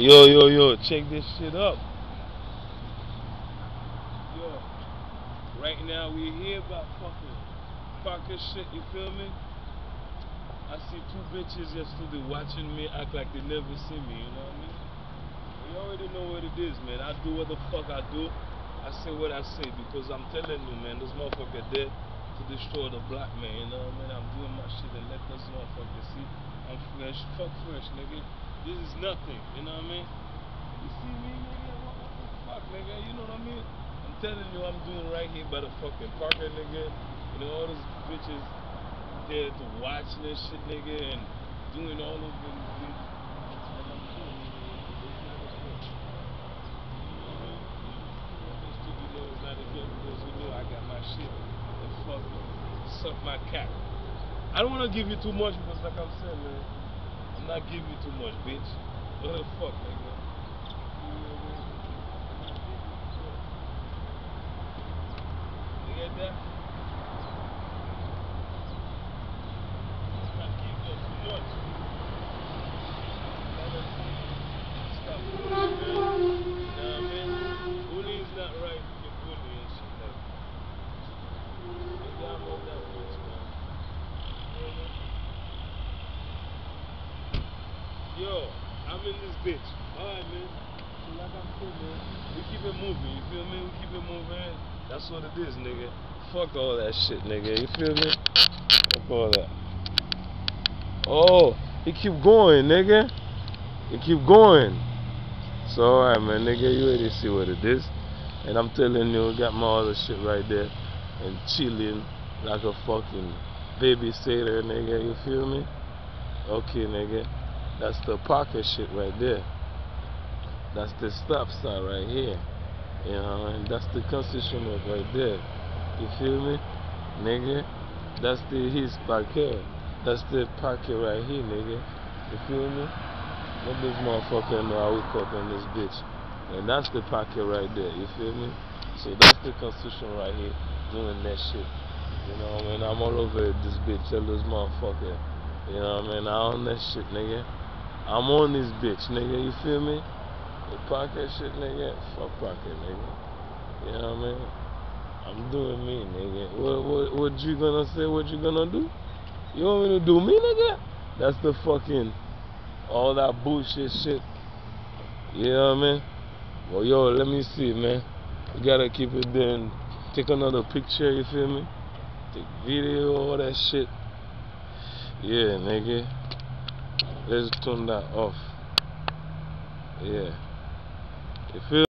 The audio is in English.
Yo, yo, yo, check this shit up. Yo, right now we here about fucking fucking shit, you feel me? I see two bitches yesterday watching me act like they never see me, you know what I mean? You already know what it is, man. I do what the fuck I do. I say what I say because I'm telling you, man, this motherfucker dead to destroy the black man, you know what I mean? I'm doing my shit and let this motherfucker see I'm fresh. Fuck fresh, nigga. This is nothing, you know what I mean? You see me, nigga? What, what the fuck, nigga? You know what I mean? I'm telling you, I'm doing right here by the fucking Parker, nigga. You know, all these bitches there to watch this shit, nigga, and doing all of them nigga. Suck my cat. I don't want to give you too much because, like I'm saying, man, Not giving you too much, bitch. What the fuck, nigga? You what I mean? I'm not giving you too much. You get that? I'm not giving you too much. Gotta stop bullying, man. You know what I mean? Bullying's not right. You bully and shit like that. Nigga, I'm on that bitch, man. Yo, I'm in this bitch. Alright, man. So like I'm cool, man, we keep it moving. You feel me? We keep it moving. That's what it is, nigga. Fuck all that shit, nigga. You feel me? Fuck all that. Oh, he keep going, nigga. He keep going. So alright, man, nigga. You already see what it is. And I'm telling you, got my other shit right there and chilling like a fucking babysitter, nigga. You feel me? Okay, nigga. That's the pocket shit right there. That's the stop sign right here. You know, and that's the concessionaire right there. You feel me? Nigga. That's the his pocket. That's the pocket right here, nigga. You feel me? Let this motherfucker know I wake up in this bitch. And that's the pocket right there, you feel me? So that's the constitution right here, doing that shit. You know what I mean? I'm all over this bitch, this motherfucker. You know what I mean? I own that shit, nigga. I'm on this bitch, nigga, you feel me? The pocket shit, nigga, fuck pocket, nigga. You know what I mean? I'm doing me, nigga. What, what, what you gonna say? What you gonna do? You want me to do me, nigga? That's the fucking, all that bullshit shit. You know what I mean? Well, yo, let me see, man. You gotta keep it there and take another picture, you feel me? Take video, all that shit. Yeah, nigga. Let's turn that off. Yeah. You feel